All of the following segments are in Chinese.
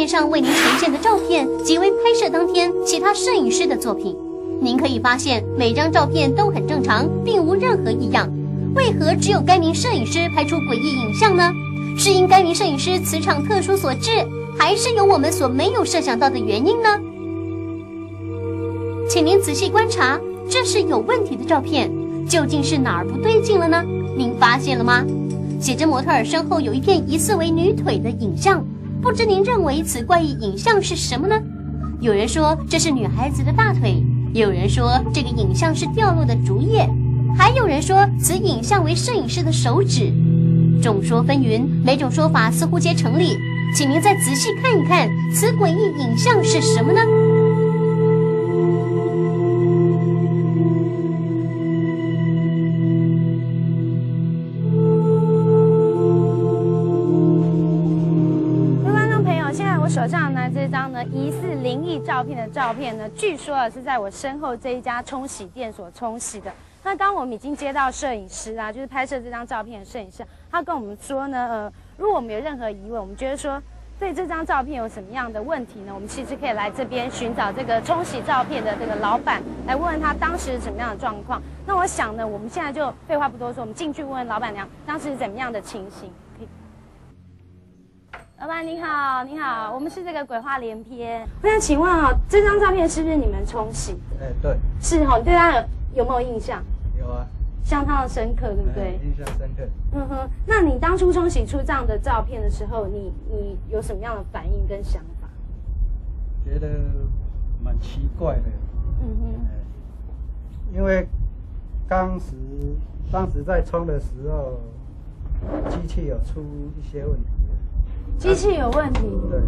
面上为您呈现的照片，即为拍摄当天其他摄影师的作品。您可以发现，每张照片都很正常，并无任何异样。为何只有该名摄影师拍出诡异影像呢？是因该名摄影师磁场特殊所致，还是有我们所没有设想到的原因呢？请您仔细观察，这是有问题的照片，究竟是哪儿不对劲了呢？您发现了吗？写真模特儿身后有一片疑似为女腿的影像，不知您认为此怪异影像是什么呢？有人说这是女孩子的大腿，有人说这个影像是掉落的竹叶。还有人说此影像为摄影师的手指，众说纷纭，每种说法似乎皆成立，请您再仔细看一看，此诡异影像是什么呢？疑似灵异照片的照片呢，据说啊是在我身后这一家冲洗店所冲洗的。那当我们已经接到摄影师啊，就是拍摄这张照片的摄影师，他跟我们说呢，呃，如果我们有任何疑问，我们觉得说对这张照片有什么样的问题呢，我们其实可以来这边寻找这个冲洗照片的这个老板，来问问他当时是什么样的状况。那我想呢，我们现在就废话不多说，我们进去问问老板娘当时是怎么样的情形。老板您好，您好，我们是这个鬼话连篇。我想请问啊，这张照片是不是你们冲洗的？哎，对，是哈，你对他有有没有印象？有啊，相当的深刻，对不哎对？印象深刻。嗯哼，那你当初冲洗出这样的照片的时候，你你有什么样的反应跟想法？觉得蛮奇怪的，嗯哼，哎因为当时当时在冲的时候，机器有出一些问题。机器有问题。对，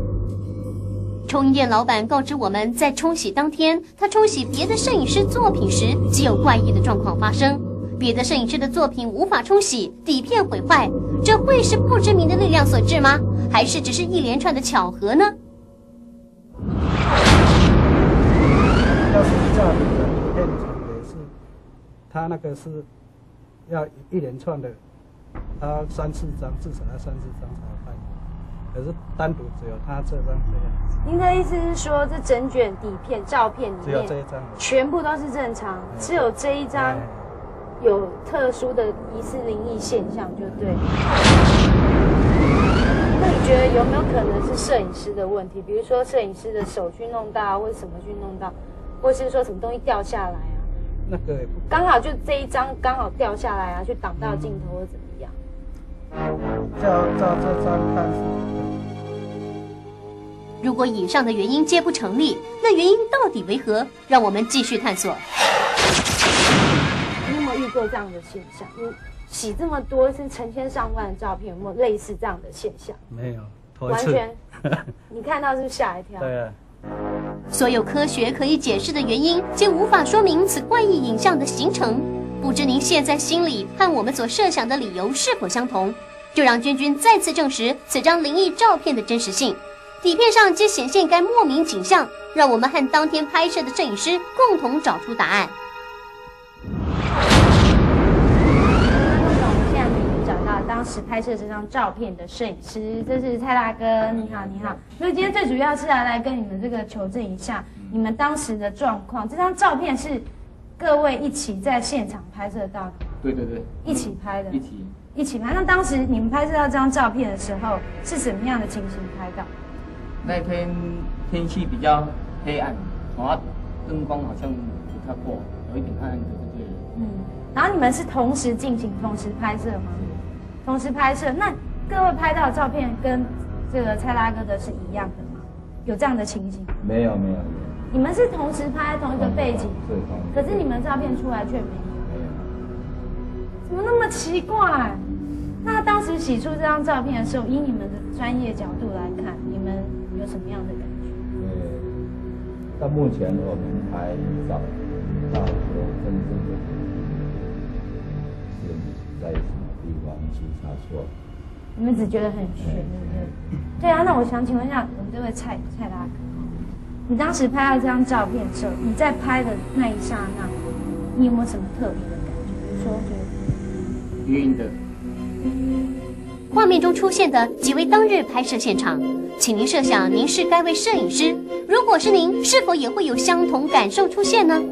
冲印店老板告知我们，在冲洗当天，他冲洗别的摄影师作品时，即有怪异的状况发生。别的摄影师的作品无法冲洗，底片毁坏，这会是不知名的力量所致吗？还是只是一连串的巧合呢？要是照片的片场也是，他那个是要一连串的，他三四张，至少要三四张才拍。可是单独只有他这张这样子，您的意思是说，这整卷底片照片里只有这面一张。全部都是正常，只有这一张哎有特殊的疑似灵异现象，就对。那你觉得有没有可能是摄影师的问题？比如说摄影师的手去弄到，或者什么去弄到，或是说什么东西掉下来啊？那个也不刚好就这一张刚好掉下来啊，去挡到镜头或怎么样？照照这张看是如果以上的原因皆不成立，那原因到底为何？让我们继续探索。你有没有遇过这样的现象？你洗这么多是成千上万的照片，有没有类似这样的现象？没有。完全，你看到是不是吓一跳？对啊，所有科学可以解释的原因，皆无法说明此怪异影像的形成。不知您现在心里和我们所设想的理由是否相同？就让君君再次证实此张灵异照片的真实性。底片上皆显现该莫名景象，让我们和当天拍摄的摄影师共同找出答案。那我们现在已经找到当时拍摄这张照片的摄影师，这是蔡大哥，你好，你好。所以今天最主要是要来跟你们这个求证一下你们当时的状况。这张照片是各位一起在现场拍摄到的吗？对对对，一起拍的，一起。一起拍。那当时你们拍摄到这张照片的时候，是什么样的情形拍到？那天天气比较黑暗，啊，灯光好像不太过，有一点暗暗的，就对了。嗯，然后你们是同时进行、同时拍摄吗？同时拍摄。那各位拍到的照片跟这个蔡大哥的是一样的吗？有这样的情形？没有没有，你们是同时拍同一个背景，对，可是你们照片出来却没有，没有。怎么那么奇怪？那当时洗出这张照片的时候，以你们的专业角度来有什么样的感觉？呃，到目前我们还找到说真正的是在什么地方出差错。你们只觉得很悬，对不对？对啊，那我想请问一下，我们这位蔡蔡大哥，你当时拍到这张照片的时候，你在拍的那一刹那，你有没有什么特别的感觉？比如说，觉得晕的，画面中出现的即为当日拍摄现场，请您设想您是该位摄影师，如果是您，是否也会有相同感受出现呢？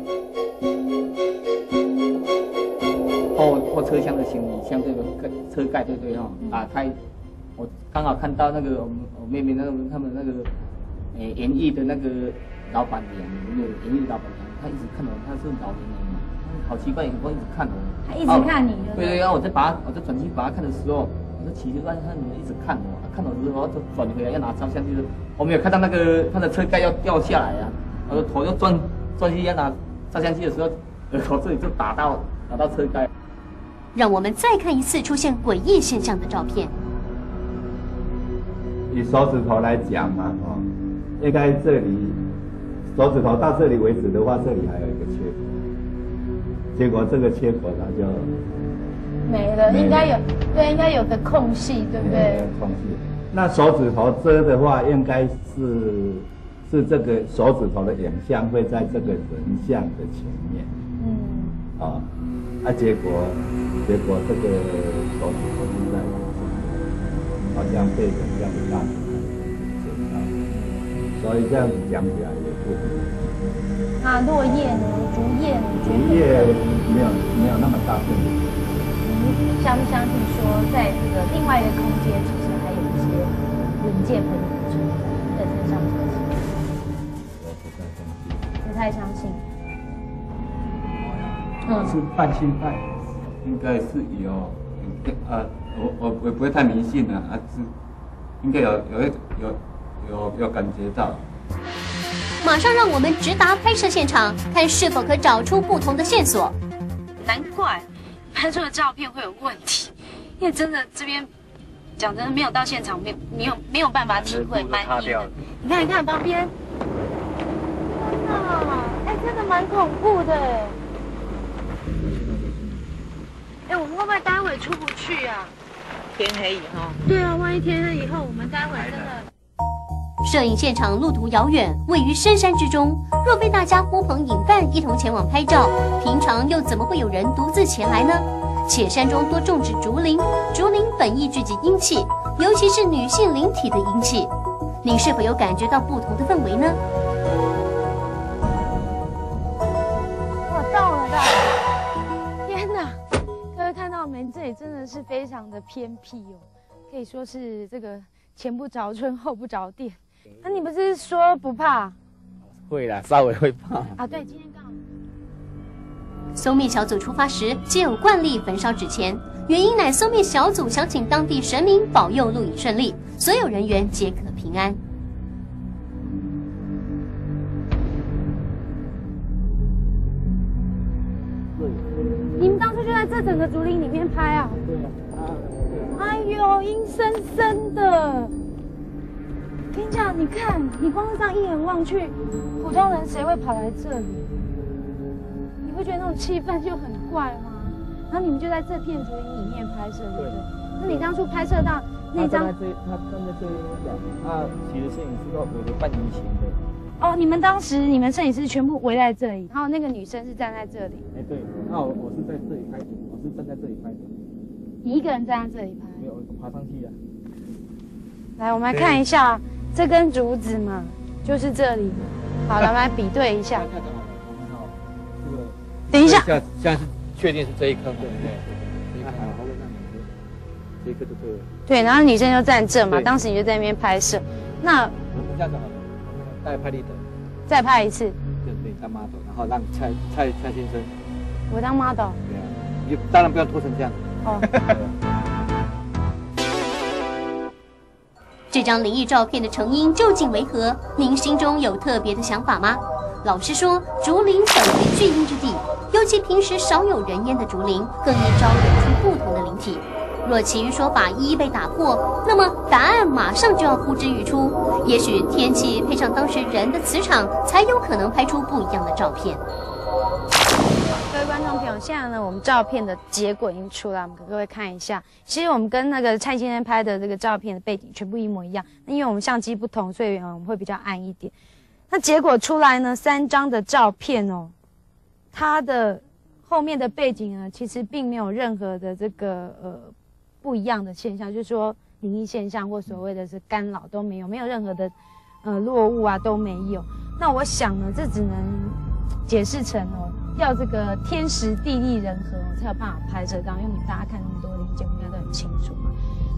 后后车厢的行李箱这个盖车盖对不对哈？打开，我刚好看到那个我们我妹妹那个他们那个，诶演艺的那个老板娘，那个演艺老板娘，她一直看我，她是老年人嘛，好奇怪，眼光一直看我。她一直看你，对对，然后我在把我在转机把她看的时候，我说奇怪，他怎么一直看我？看我之后就转回来要拿照相机，我没有看到那个他的车盖要掉下来啊，我的头又转转去要拿照相机的时候，额头这里就打到打到车盖。让我们再看一次出现诡异现象的照片。以手指头来讲嘛，哦，应该这里手指头到这里为止的话，这里还有一个缺口。结果这个缺口它就应该有对，应该有个空隙，对不对？空隙。那手指头遮的话，应该是是这个手指头的影像会在这个人像的前面。嗯。啊，啊，结果结果这个手指头是在好像被人像的大所以这样子讲起来也不。啊，落叶呢？竹叶呢？竹叶没有没有那么大份。你相不相信说，在这个另外一个空间，其实还有一些零件和你存在？在这上相信？我不太相信。不太相信。嗯，是半信半疑。应该是有，呃，我我我不会太迷信的，啊是，应该有有有有有感觉到。马上让我们直达拍摄现场，看是否可找出不同的线索。难怪拍出的照片会有问题，因为真的这边讲真的没有到现场，没有没有没有办法体会蛮阴的。你看，你看旁边，天哪，哎，真的蛮恐怖的。哎，我们会不会待会出不去啊？天黑以后。对啊，万一天黑以后，我们待会真的。摄影现场路途遥远，位于深山之中。若非大家呼朋引伴一同前往拍照，平常又怎么会有人独自前来呢？且山中多种植竹林，竹林本意聚集阴气，尤其是女性灵体的阴气。你是否有感觉到不同的氛围呢？我到了到了！天哪，各位看到没？这里真的是非常的偏僻哦，可以说是这个前不着村后不着店。那你不是说不怕？会啦，稍微会怕。啊，对，今天刚好。搜灭小组出发时，皆有惯例焚烧纸钱，原因乃搜灭小组想请当地神明保佑录影顺利，所有人员皆可平安。你们当初就在这整个竹林里面拍啊？对啊。哎呦，阴森森的。跟你讲，你看，你光是这样一眼望去，普通人谁会跑来这里？你不觉得那种气氛就很怪吗？然后你们就在这片竹林里面拍摄，对不对？那你当初拍摄到那张，他站在这里讲，啊，其实摄影师都围着半圆形的。哦，你们当时你们摄影师全部围在这里，然后那个女生是站在这里。哎，对，那我我是在这里拍的，我是站在这里拍的。你一个人站在这里拍？没有，我爬上去了。来，我们来看一下。这根竹子嘛，就是这里。好，来来比对一下。等一下。现现在是确定是这一颗，对不对？对了。对，然后女生就站这嘛，当时你就在那边拍摄。那这样子好了，再拍立得。再拍一次。对对，当 model，然后让蔡蔡蔡先生。我当 model。对啊，你当然不要拖成这样。哦。这张灵异照片的成因究竟为何？您心中有特别的想法吗？老实说，竹林本为聚阴之地，尤其平时少有人烟的竹林，更易招惹出不同的灵体。若其余说法一一被打破，那么答案马上就要呼之欲出。也许天气配上当时人的磁场，才有可能拍出不一样的照片。观众朋友，现在呢，我们照片的结果已经出来，我们给各位看一下。其实我们跟那个蔡先生拍的这个照片的背景全部一模一样，那因为我们相机不同，所以我们会比较暗一点。那结果出来呢，三张的照片哦，它的后面的背景呢，其实并没有任何的这个呃不一样的现象，就是说灵异现象或所谓的是干扰都没有，没有任何的呃落物啊都没有。那我想呢，这只能解释成哦，要这个天时地利人和才有办法拍摄到，因为大家看那么多灵异节目应该都很清楚嘛。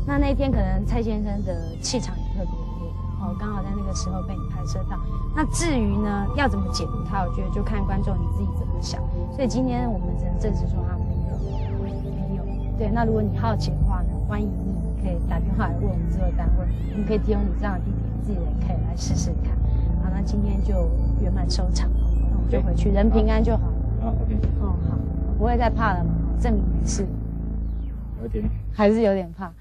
那那天可能蔡先生的气场也特别烈哦，刚好在那个时候被你拍摄到。那至于呢，要怎么解读它，我觉得就看观众你自己怎么想。所以今天我们只能证实说他没有，没有。对，那如果你好奇的话呢，欢迎你可以打电话来问我们制作单位，我们可以提供你这样的地点，自己人可以来试试看。好，那今天就圆满收场，那我们就回去，人平安就好哦，好，不会再怕了吗？证明没事。有点，还是有点怕。